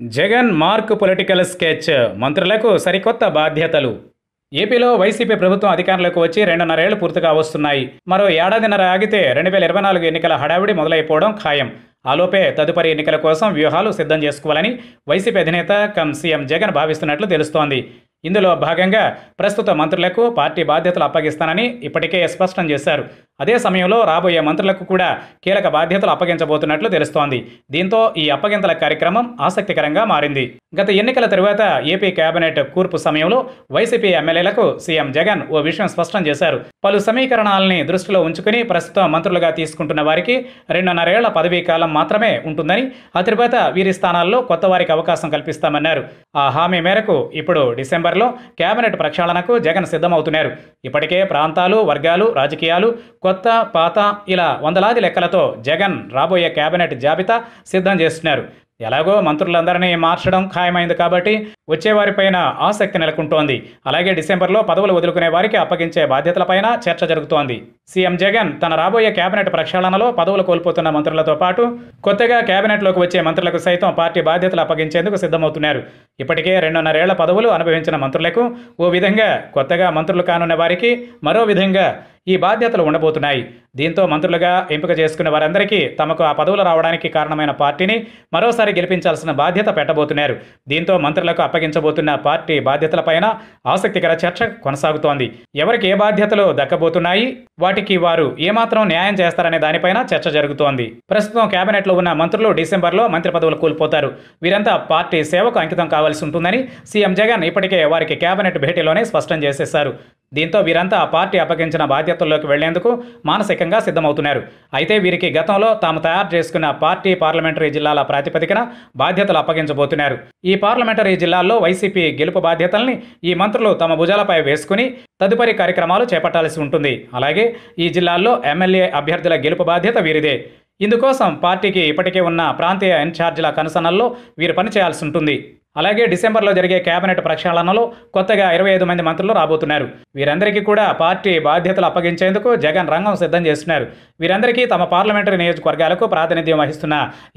Jagan mark political sketch. మంత్రులకు సరికొత్త బాధ్యతలు. ఏపీలో వైసీపీ ప్రభుత్వం అధికారంలోకి వచ్చి రెండున్నరేళ్ళు పూర్తిగా వస్తున్నాయి. మరో ఏడాదిన్నర ఆగితే రెండు వేల ఇరవై నాలుగు ఎన్నికల హడావిడి మొదలైపోవడం ఖాయం. ఆలోపే తదుపరి ఎన్నికల కోసం వ్యూహాలు సిద్ధం చేసుకోవాలని వైసీపీ అధినేత కమ్ సీఎం జగన్ భావిస్తున్నట్లు తెలుస్తోంది. ఇందులో భాగంగా ప్రస్తుత మంత్రులకు పార్టీ బాధ్యతలు అప్పగిస్తానని ఇప్పటికే స్పష్టం చేశారు. అదే సమయంలో రాబోయే మంత్రులకు కూడా కీలక బాధ్యతలు అప్పగించబోతున్నట్లు తెలుస్తోంది. దీంతో ఈ అప్పగింతల కార్యక్రమం ఆసక్తికరంగా మారింది. గత ఎన్నికల తరువాత ఏపీ కేబినెట్ కూర్పు సమయంలో వైసీపీ ఎమ్మెల్యేలకు సీఎం జగన్ ఓ విషయం స్పష్టం చేశారు. పలు సమీకరణాలని దృష్టిలో ఉంచుకుని ప్రస్తుతం మంత్రులుగా తీసుకుంటున్న వారికి రెండున్నరేళ్ళ పదవీ కాలం మాత్రమే ఉంటుందని ఆ తరువాత వీరి స్థానాల్లో కొత్త వారికి అవకాశం కల్పిస్తామన్నారు. ఆ హామీ మేరకు ఇప్పుడు డిసెంబర్లో కేబినెట్ ప్రక్షాళనకు జగన్ సిద్ధమవుతున్నారు. ఇప్పటికే ప్రాంతాలు వర్గాలు రాజకీయాలు కొత్త పాత ఇలా వందలాది లెక్కలతో జగన్ రాబోయే కేబినెట్ జాబితా సిద్ధం చేస్తున్నారు. ఎలాగో మంత్రులందరినీ మార్చడం ఖాయమైంది కాబట్టి వచ్చేవారిపైన ఆసక్తి నెలకొంటోంది. అలాగే డిసెంబర్లో పదవులు వదులుకునే వారికి అప్పగించే బాధ్యతలపైన చర్చ జరుగుతోంది. సీఎం జగన్ తన రాబోయే కేబినెట్ ప్రక్షాళనలో పదవులు కోల్పోతున్న మంత్రులతో పాటు కొత్తగా కేబినెట్లోకి వచ్చే మంత్రులకు సైతం పార్టీ బాధ్యతలు అప్పగించేందుకు సిద్ధమవుతున్నారు. ఇప్పటికే రెండున్నరేళ్ళ పదవులు అనుభవించిన మంత్రులకు ఓ విధంగా కొత్తగా మంత్రులు కానున్న వారికి మరో విధంగా ఈ బాధ్యతలు ఉండబోతున్నాయి. దీంతో మంత్రులుగా ఎంపిక చేసుకున్న వారందరికీ తమకు ఆ పదవులు రావడానికి కారణమైన పార్టీని మరోసారి గెలిపించాల్సిన బాధ్యత పెట్టబోతున్నారు. దీంతో మంత్రులకు అప్పగించబోతున్న పార్టీ బాధ్యతలపైన ఆసక్తికర చర్చ కొనసాగుతోంది. ఎవరికి ఏ బాధ్యతలు దక్కబోతున్నాయి? వాటికి వారు ఏమాత్రం న్యాయం చేస్తారనే దానిపైన చర్చ జరుగుతోంది. ప్రస్తుతం కేబినెట్లో ఉన్న మంత్రులు డిసెంబర్లో మంత్రి పదవులు కోల్పోతారు. వీరంతా పార్టీ సేవకు అంకితం కావాల్సి ఉంటుందని సీఎం జగన్ ఇప్పటికే వారికి కేబినెట్ భేటీలోనే స్పష్టం చేసేశారు. దీంతో వీరంతా ఆ పార్టీ అప్పగించిన బాధ్యతల్లోకి వెళ్ళేందుకు మానసికంగా సిద్ధమవుతున్నారు. అయితే వీరికి గతంలో తాము తయారు చేసుకున్న పార్టీ పార్లమెంటరీ జిల్లాల ప్రాతిపదికన బాధ్యతలు అప్పగించబోతున్నారు. ఈ పార్లమెంటరీ జిల్లాల్లో వైసీపీ గెలుపు బాధ్యతల్ని ఈ మంత్రులు తమ భుజాలపై వేసుకుని తదుపరి కార్యక్రమాలు చేపట్టాల్సి ఉంటుంది. అలాగే ఈ జిల్లాల్లో ఎమ్మెల్యే అభ్యర్థుల గెలుపు బాధ్యత వీరిదే. ఇందుకోసం పార్టీకి ఇప్పటికే ఉన్న ప్రాంతీయ ఇన్ఛార్జీల కనుసనల్లో వీరు పనిచేయాల్సి ఉంటుంది. అలాగే డిసెంబర్లో జరిగే కేబినెట్ ప్రక్షాళనలో కొత్తగా ఇరవై ఐదు మంది మంత్రులు రాబోతున్నారు. వీరందరికీ కూడా పార్టీ బాధ్యతలు అప్పగించేందుకు జగన్ రంగం సిద్ధం చేస్తున్నారు. వీరందరికీ తమ పార్లమెంటరీ నియోజకవర్గాలకు ప్రాతినిధ్యం వహిస్తున్న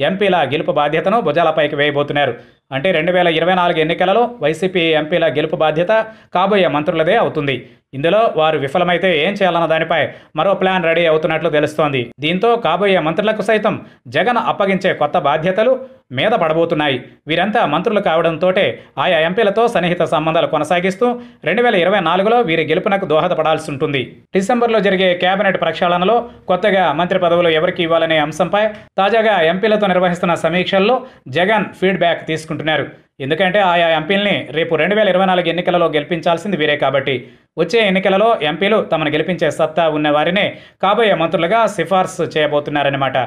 ఎంపీల గెలుపు బాధ్యతను భుజాలపైకి వేయబోతున్నారు. అంటే రెండు వేల ఇరవై నాలుగు ఎన్నికలలో వైసీపీ ఎంపీల గెలుపు బాధ్యత కాబోయే మంత్రులదే అవుతుంది. ఇందులో వారు విఫలమైతే ఏం చేయాలన్న దానిపై మరో ప్లాన్ రెడీ అవుతున్నట్లు తెలుస్తోంది. దీంతో కాబోయే మంత్రులకు సైతం జగన్ అప్పగించే కొత్త బాధ్యతలు మీద పడబోతున్నాయి. వీరంతా మంత్రులు కావడంతోటే ఆయా ఎంపీలతో సన్నిహిత సంబంధాలు కొనసాగిస్తూ రెండు వేల ఇరవై నాలుగులో వీరి గెలుపునకు దోహదపడాల్సి ఉంటుంది డిసెంబర్లో జరిగే కేబినెట్ ప్రక్షాళనలో కొత్తగా మంత్రి పదవులు ఎవరికి ఇవ్వాలనే అంశంపై తాజాగా ఎంపీలతో నిర్వహిస్తున్న సమీక్షల్లో జగన్ ఫీడ్బ్యాక్ తీసుకుంటున్నారు. ఎందుకంటే ఆయా ఎంపీల్ని రేపు రెండు వేల ఇరవై నాలుగు ఎన్నికలలో గెలిపించాల్సింది వీరే కాబట్టి. వచ్చే ఎన్నికలలో ఎంపీలు తమను గెలిపించే సత్తా ఉన్నవారినే కాబోయే మంత్రులుగా సిఫార్సు చేయబోతున్నారన్నమాట.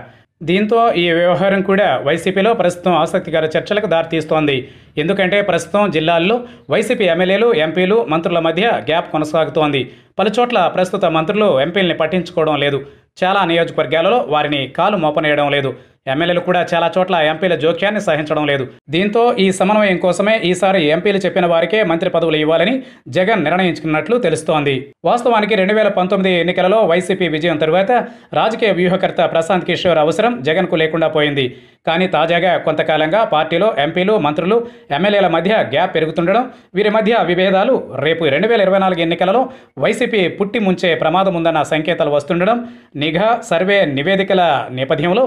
దీంతో ఈ వ్యవహారం కూడా వైసీపీలో ప్రస్తుతం ఆసక్తికర చర్చలకు దారితీస్తోంది. ఎందుకంటే ప్రస్తుతం జిల్లాల్లో వైసీపీ ఎమ్మెల్యేలు ఎంపీలు మంత్రుల మధ్య గ్యాప్ కొనసాగుతోంది. పలుచోట్ల ప్రస్తుత మంత్రులు ఎంపీల్ని పట్టించుకోవడం లేదు. చాలా నియోజకవర్గాలలో వారిని కాలు మోపనేయడం లేదు. ఎమ్మెల్యేలు కూడా చాలా చోట్ల ఎంపీల జోక్యాన్ని సహించడం లేదు. దీంతో ఈ సమన్వయం కోసమే ఈసారి ఎంపీలు చెప్పిన వారికే మంత్రి పదవులు ఇవ్వాలని జగన్ నిర్ణయించుకున్నట్లు తెలుస్తోంది. వాస్తవానికి రెండు వేల పంతొమ్మిది ఎన్నికలలో వైసీపీ విజయం తరువాత రాజకీయ వ్యూహకర్త ప్రశాంత్ కిషోర్ అవసరం జగన్కు లేకుండా పోయింది. కానీ తాజాగా కొంతకాలంగా పార్టీలో ఎంపీలు మంత్రులు ఎమ్మెల్యేల మధ్య గ్యాప్ పెరుగుతుండడం వీరి మధ్య విభేదాలు రేపు రెండు వేల ఇరవై నాలుగు ఎన్నికలలో వైసీపీ పుట్టి ముంచే ప్రమాదం ఉందన్న సంకేతాలు వస్తుండడం నిఘా సర్వే నివేదికల నేపథ్యంలో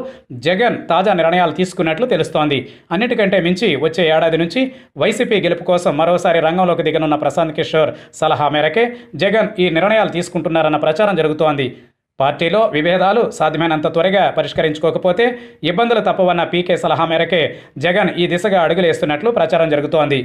జగన్ జగన్ తాజా నిర్ణయాలు తీసుకున్నట్లు తెలుస్తోంది. అన్నిటికంటే మించి వచ్చే ఏడాది నుంచి వైసీపీ గెలుపు కోసం మరోసారి రంగంలోకి దిగనున్న ప్రశాంత్ కిషోర్ సలహా మేరకే జగన్ ఈ నిర్ణయాలు తీసుకుంటున్నారన్న ప్రచారం జరుగుతోంది. పార్టీలో విభేదాలు సాధ్యమైనంత త్వరగా పరిష్కరించుకోకపోతే ఇబ్బందులు తప్పవన్న పీకే సలహా మేరకే జగన్ ఈ దిశగా అడుగులేస్తున్నట్లు ప్రచారం జరుగుతోంది.